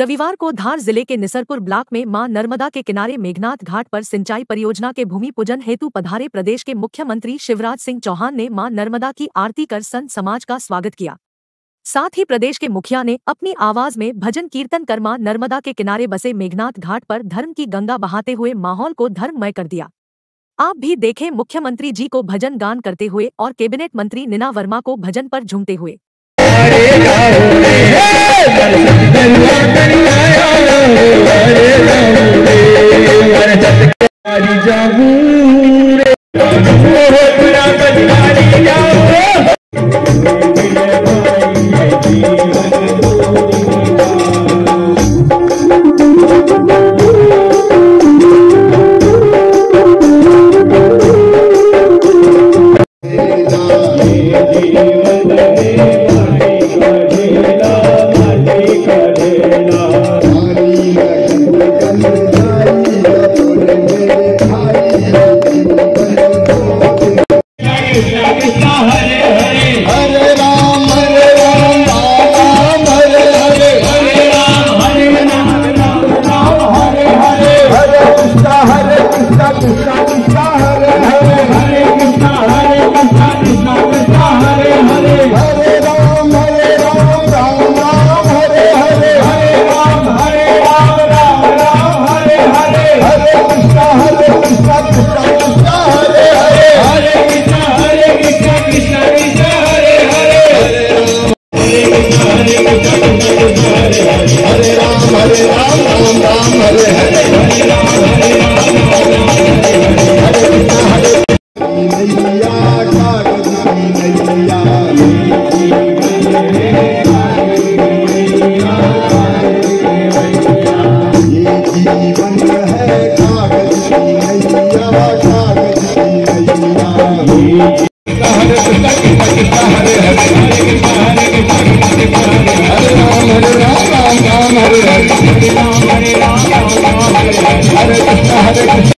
रविवार को धार ज़िले के निसरपुर ब्लॉक में माँ नर्मदा के किनारे मेघनाथ घाट पर सिंचाई परियोजना के भूमि पूजन हेतु पधारे प्रदेश के मुख्यमंत्री शिवराज सिंह चौहान ने माँ नर्मदा की आरती कर संत समाज का स्वागत किया। साथ ही प्रदेश के मुखिया ने अपनी आवाज़ में भजन कीर्तन कर माँ नर्मदा के किनारे बसे मेघनाथ घाट पर धर्म की गंगा बहाते हुए माहौल को धर्ममय कर दिया। आप भी देखें मुख्यमंत्री जी को भजन गान करते हुए और कैबिनेट मंत्री नीना वर्मा को भजन पर झूमते हुए। करिए हरे राम हरे कृष्णा हरे हरे हरे